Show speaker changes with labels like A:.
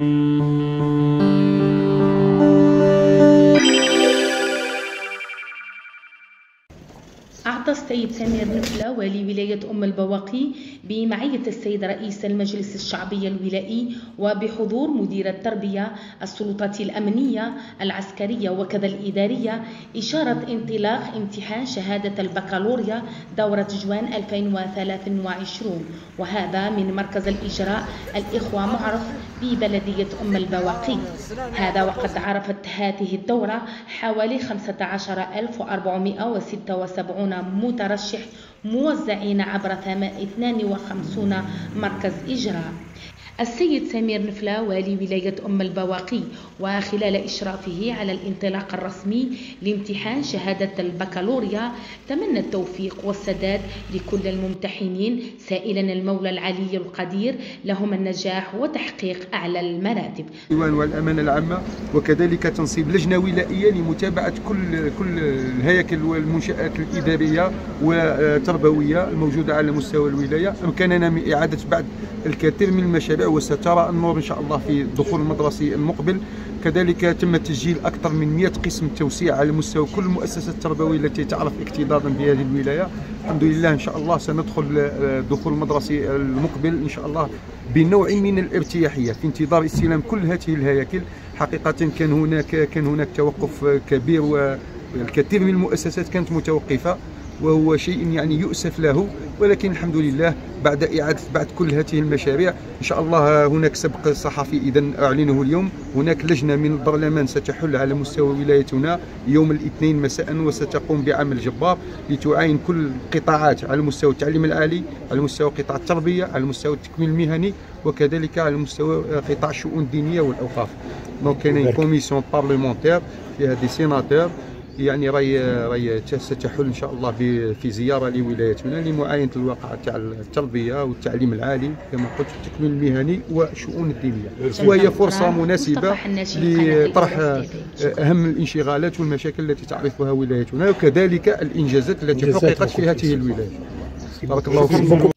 A: Mm-hmm. أعطى السيد سمير نفلة والي ولاية أم البواقي بمعية السيد رئيس المجلس الشعبي الولائي وبحضور مدير التربية السلطات الأمنية العسكرية وكذا الإدارية إشارة انطلاق امتحان شهادة البكالوريا دورة جوان 2023 وهذا من مركز الإجراء الإخوة معرف ببلدية أم البواقي. هذا وقد عرفت هذه الدورة حوالي 15476 مترشح موزعين عبر 52 مركز إجراء. السيد سمير نفلا والي ولاية أم البواقي وخلال إشرافه على الانطلاق الرسمي لامتحان شهادة البكالوريا تمنى التوفيق والسداد لكل الممتحنين سائلا المولى العلي القدير لهم النجاح وتحقيق أعلى المراتب.
B: الديوان والأمانة العامة وكذلك تنصيب لجنة ولائية لمتابعة كل كل الهياكل والمنشآت الإدارية والتربوية الموجودة على مستوى الولاية. أمكننا من إعادة بعض الكثير من المشاريع وسترى النور إن شاء الله في الدخول المدرسي المقبل. كذلك تم تسجيل أكثر من 100 قسم توسيع على مستوى كل المؤسسات التربوية التي تعرف اكتظاظا بهذه الولاية. الحمد لله إن شاء الله سندخل الدخول المدرسي المقبل إن شاء الله بنوع من الارتياحية في انتظار استلام كل هذه الهياكل. حقيقة كان هناك كان هناك توقف كبير والكثير من المؤسسات كانت متوقفة. وهو شيء يعني يؤسف له ولكن الحمد لله بعد إعادة بعد كل هذه المشاريع إن شاء الله هناك سبق صحفي إذا أعلنه اليوم. هناك لجنة من البرلمان ستحل على مستوى ولايتنا يوم الاثنين مساء وستقوم بعمل جبار لتعاين كل القطاعات على مستوى التعليم العالي على مستوى قطاع التربية على مستوى التكوين المهني وكذلك على مستوى قطاع الشؤون الدينية والأوقاف. donc كاين commission parlementaire فيها des sénateurs يعني راي راي ستحل إن شاء الله في زيارة لولايتنا لمعاينة الواقع تاع التربية والتعليم العالي كما قلت التكوين المهني والشؤون الدينية. وهي فرصة مناسبة لطرح أهم الانشغالات والمشاكل التي تعرفها ولايتنا وكذلك الإنجازات التي حققت في هذه الولاية. بارك الله فيكم.